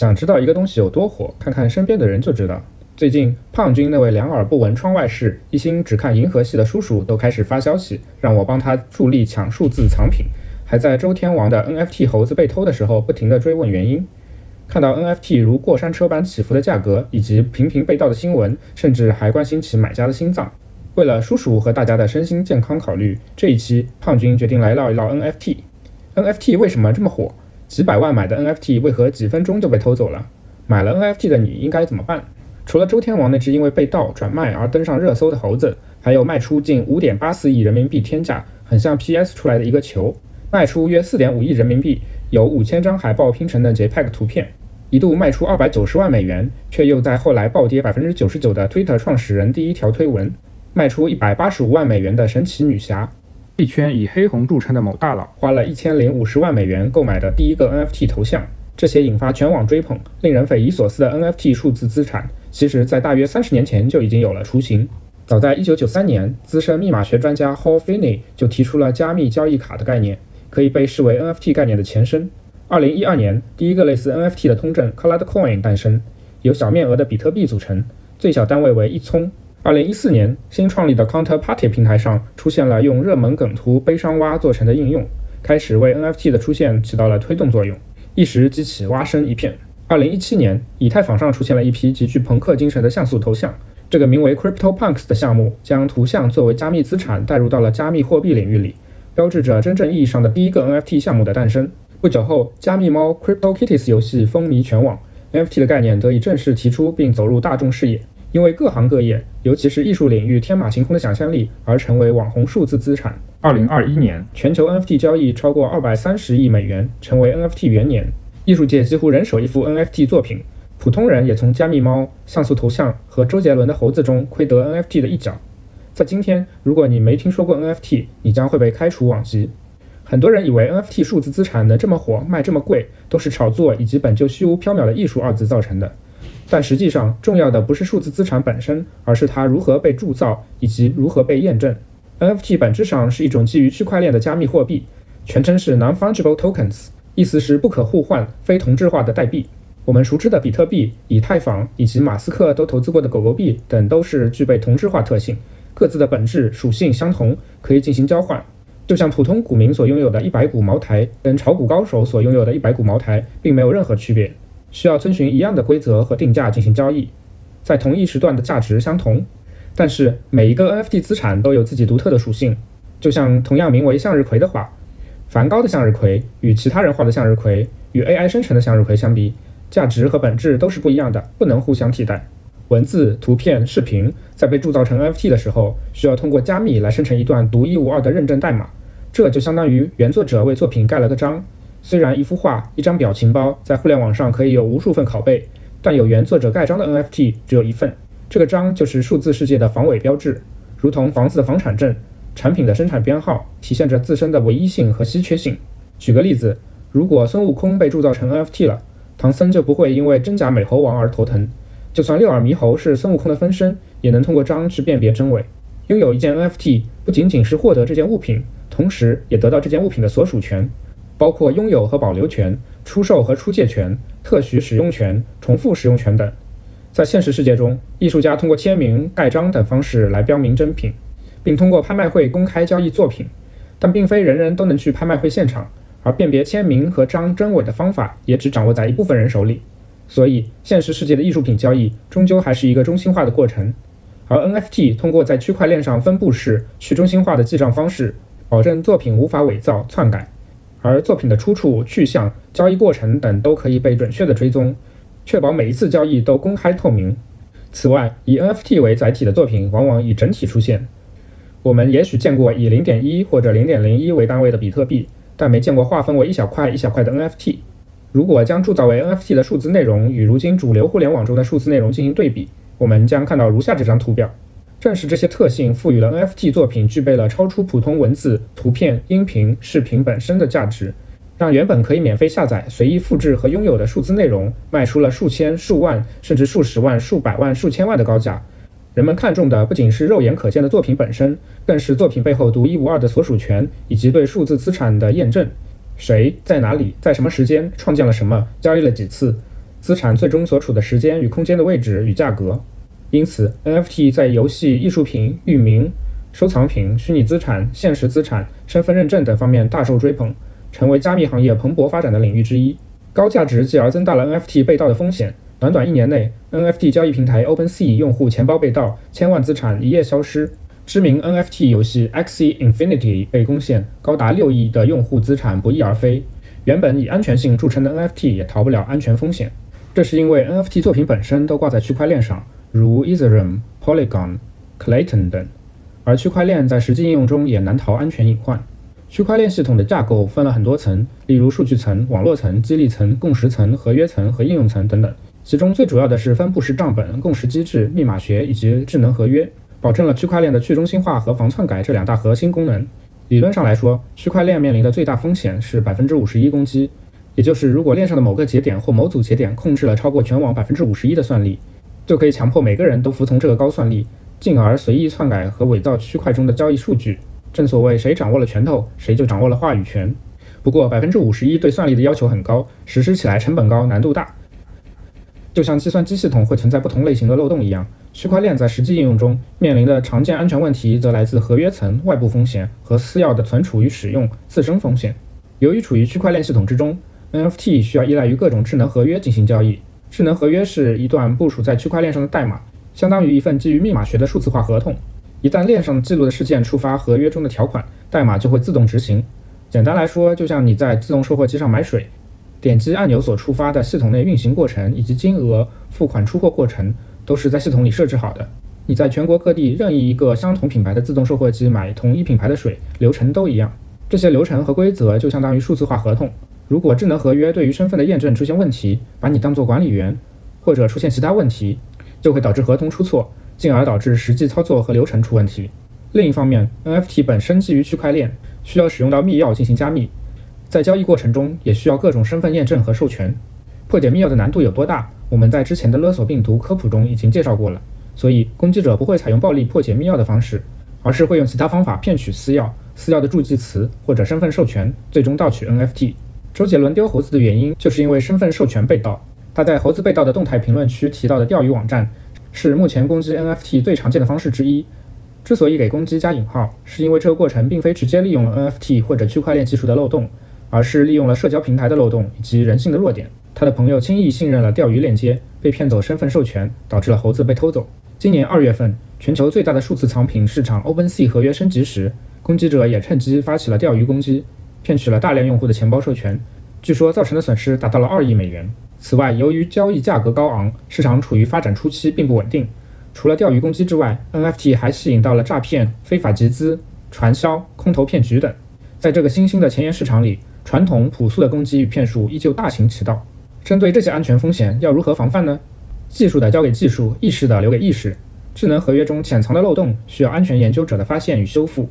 想知道一个东西有多火，看看身边的人就知道。最近，胖君那位两耳不闻窗外事，一心只看银河系的叔叔都开始发消息，让我帮他助力抢数字藏品，还在周天王的 NFT 猴子被偷的时候不停地追问原因。看到 NFT 如过山车般起伏的价格，以及频频被盗的新闻，甚至还关心起买家的心脏。为了叔叔和大家的身心健康考虑，这一期胖君决定来唠一唠 NFT。NFT 为什么这么火？几百万买的 NFT 为何几分钟就被偷走了？买了 NFT 的你应该怎么办？除了周天王那只因为被盗转卖而登上热搜的猴子，还有卖出近五点八四亿人民币天价，很像 PS 出来的一个球，卖出约四点五亿人民币，有五千张海报拼成的 JPEG 图片。一度卖出二百九十万美元，却又在后来暴跌百分之九十九的 Twitter 创始人第一条推文，卖出一百八十五万美元的神奇女侠，币圈以黑红著称的某大佬花了一千零五十万美元购买的第一个 NFT 头像，这些引发全网追捧、令人匪夷所思的 NFT 数字资产，其实在大约三十年前就已经有了雏形。早在一九九三年，资深密码学专家 Hal Finney 就提出了加密交易卡的概念，可以被视为 NFT 概念的前身。二零一二年，第一个类似 NFT 的通证 Colored Coin 诞生，由小面额的比特币组成，最小单位为一聪。二零一四年，新创立的 Counterparty 平台上出现了用热门梗图悲伤蛙做成的应用，开始为 NFT 的出现起到了推动作用，一时激起蛙声一片。二零一七年，以太坊上出现了一批极具朋克精神的像素头像，这个名为 CryptoPunks 的项目将图像作为加密资产带入到了加密货币领域里，标志着真正意义上的第一个 NFT 项目的诞生。不久后，加密猫 CryptoKitties 游戏风靡全网，NFT 的概念得以正式提出并走入大众视野。因为各行各业，尤其是艺术领域天马行空的想象力，而成为网红数字资产。二零二一年，全球 NFT 交易超过二百三十亿美元，成为 NFT 元年。艺术界几乎人手一幅 NFT 作品，普通人也从加密猫像素头像和周杰伦的猴子中窥得 NFT 的一角。在今天，如果你没听说过 NFT，你将会被开除网籍。很多人以为 NFT 数字资产能这么火、卖这么贵，都是炒作以及本就虚无缥缈的艺术二字造成的。但实际上，重要的不是数字资产本身，而是它如何被铸造以及如何被验证。NFT 本质上是一种基于区块链的加密货币，全称是 Non-Fungible Tokens，意思是不可互换、非同质化的代币。我们熟知的比特币、以太坊以及马斯克都投资过的狗狗币等，都是具备同质化特性，各自的本质属性相同，可以进行交换。就像普通股民所拥有的一百股茅台，跟炒股高手所拥有的一百股茅台，并没有任何区别，需要遵循一样的规则和定价进行交易，在同一时段的价值相同。但是每一个 NFT 资产都有自己独特的属性，就像同样名为向日葵的画，梵高的向日葵与其他人画的向日葵与 AI 生成的向日葵相比，价值和本质都是不一样的，不能互相替代。文字、图片、视频在被铸造成 NFT 的时候，需要通过加密来生成一段独一无二的认证代码。这就相当于原作者为作品盖了个章。虽然一幅画、一张表情包在互联网上可以有无数份拷贝，但有原作者盖章的 NFT 只有一份。这个章就是数字世界的防伪标志，如同房子的房产证、产品的生产编号，体现着自身的唯一性和稀缺性。举个例子，如果孙悟空被铸造成 NFT 了，唐僧就不会因为真假美猴王而头疼。就算六耳猕猴是孙悟空的分身，也能通过章去辨别真伪。拥有一件 NFT 不仅仅是获得这件物品。同时，也得到这件物品的所属权，包括拥有和保留权、出售和出借权、特许使用权、重复使用权等。在现实世界中，艺术家通过签名、盖章等方式来标明真品，并通过拍卖会公开交易作品。但并非人人都能去拍卖会现场，而辨别签名和章真伪的方法也只掌握在一部分人手里。所以，现实世界的艺术品交易终究还是一个中心化的过程，而 NFT 通过在区块链上分布式、去中心化的记账方式。保证作品无法伪造、篡改，而作品的出处、去向、交易过程等都可以被准确的追踪，确保每一次交易都公开透明。此外，以 NFT 为载体的作品往往以整体出现。我们也许见过以零点一或者零点零一为单位的比特币，但没见过划分为一小块一小块的 NFT。如果将铸造为 NFT 的数字内容与如今主流互联网中的数字内容进行对比，我们将看到如下这张图表。正是这些特性赋予了 NFT 作品具备了超出普通文字、图片、音频、视频本身的价值，让原本可以免费下载、随意复制和拥有的数字内容卖出了数千、数万，甚至数十万、数百万、数千万的高价。人们看重的不仅是肉眼可见的作品本身，更是作品背后独一无二的所属权以及对数字资产的验证：谁在哪里，在什么时间创建了什么，交易了几次，资产最终所处的时间与空间的位置与价格。因此，NFT 在游戏、艺术品、域名、收藏品、虚拟资产、现实资产、身份认证等方面大受追捧，成为加密行业蓬勃发展的领域之一。高价值继而增大了 NFT 被盗的风险。短短一年内，NFT 交易平台 OpenSea 用户钱包被盗，千万资产一夜消失。知名 NFT 游戏 Axie Infinity 被攻陷，高达六亿的用户资产不翼而飞。原本以安全性著称的 NFT 也逃不了安全风险。这是因为 NFT 作品本身都挂在区块链上。如 Ethereum、Polygon、Clayton 等，而区块链在实际应用中也难逃安全隐患。区块链系统的架构分了很多层，例如数据层、网络层、激励层、共识层、合约层和应用层等等。其中最主要的是分布式账本、共识机制、密码学以及智能合约，保证了区块链的去中心化和防篡改这两大核心功能。理论上来说，区块链面临的最大风险是百分之五十一攻击，也就是如果链上的某个节点或某组节点控制了超过全网百分之五十一的算力。就可以强迫每个人都服从这个高算力，进而随意篡改和伪造区块中的交易数据。正所谓，谁掌握了拳头，谁就掌握了话语权。不过，百分之五十一对算力的要求很高，实施起来成本高、难度大。就像计算机系统会存在不同类型的漏洞一样，区块链在实际应用中面临的常见安全问题，则来自合约层、外部风险和私钥的存储与使用自身风险。由于处于区块链系统之中，NFT 需要依赖于各种智能合约进行交易。智能合约是一段部署在区块链上的代码，相当于一份基于密码学的数字化合同。一旦链上记录的事件触发合约中的条款，代码就会自动执行。简单来说，就像你在自动售货机上买水，点击按钮所触发的系统内运行过程以及金额、付款、出货过程，都是在系统里设置好的。你在全国各地任意一个相同品牌的自动售货机买同一品牌的水，流程都一样。这些流程和规则就相当于数字化合同。如果智能合约对于身份的验证出现问题，把你当作管理员，或者出现其他问题，就会导致合同出错，进而导致实际操作和流程出问题。另一方面，NFT 本身基于区块链，需要使用到密钥进行加密，在交易过程中也需要各种身份验证和授权。破解密钥的难度有多大？我们在之前的勒索病毒科普中已经介绍过了。所以，攻击者不会采用暴力破解密钥的方式，而是会用其他方法骗取私钥、私钥的助记词或者身份授权，最终盗取 NFT。周杰伦丢猴子的原因，就是因为身份授权被盗。他在猴子被盗的动态评论区提到的钓鱼网站，是目前攻击 NFT 最常见的方式之一。之所以给攻击加引号，是因为这个过程并非直接利用了 NFT 或者区块链技术的漏洞，而是利用了社交平台的漏洞以及人性的弱点。他的朋友轻易信任了钓鱼链接，被骗走身份授权，导致了猴子被偷走。今年二月份，全球最大的数字藏品市场 OpenSea 合约升级时，攻击者也趁机发起了钓鱼攻击。骗取了大量用户的钱包授权，据说造成的损失达到了二亿美元。此外，由于交易价格高昂，市场处于发展初期，并不稳定。除了钓鱼攻击之外，NFT 还吸引到了诈骗、非法集资、传销、空头骗局等。在这个新兴的前沿市场里，传统朴素的攻击与骗术依旧大行其道。针对这些安全风险，要如何防范呢？技术的交给技术，意识的留给意识。智能合约中潜藏的漏洞，需要安全研究者的发现与修复。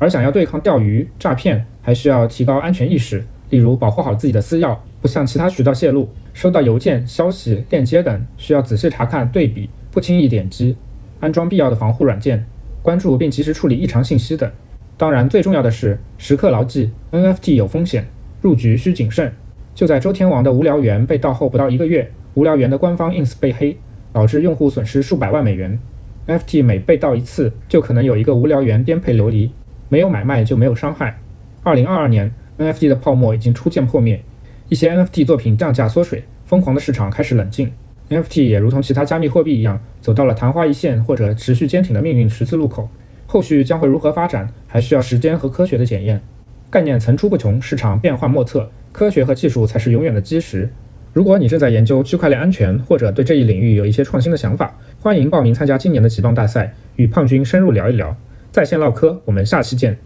而想要对抗钓鱼诈骗，还需要提高安全意识，例如保护好自己的私钥，不向其他渠道泄露；收到邮件、消息、链接等，需要仔细查看、对比，不轻易点击；安装必要的防护软件，关注并及时处理异常信息等。当然，最重要的是时刻牢记 NFT 有风险，入局需谨慎。就在周天王的无聊猿被盗后不到一个月，无聊猿的官方 ins 被黑，导致用户损失数百万美元。NFT 每被盗一次，就可能有一个无聊猿颠沛流离。没有买卖就没有伤害。二零二二年，NFT 的泡沫已经初见破灭，一些 NFT 作品降价缩水，疯狂的市场开始冷静。NFT 也如同其他加密货币一样，走到了昙花一现或者持续坚挺的命运十字路口。后续将会如何发展，还需要时间和科学的检验。概念层出不穷，市场变幻莫测，科学和技术才是永远的基石。如果你正在研究区块链安全，或者对这一领域有一些创新的想法，欢迎报名参加今年的启动大赛，与胖军深入聊一聊。在线唠嗑，我们下期见。